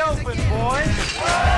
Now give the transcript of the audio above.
open, boys.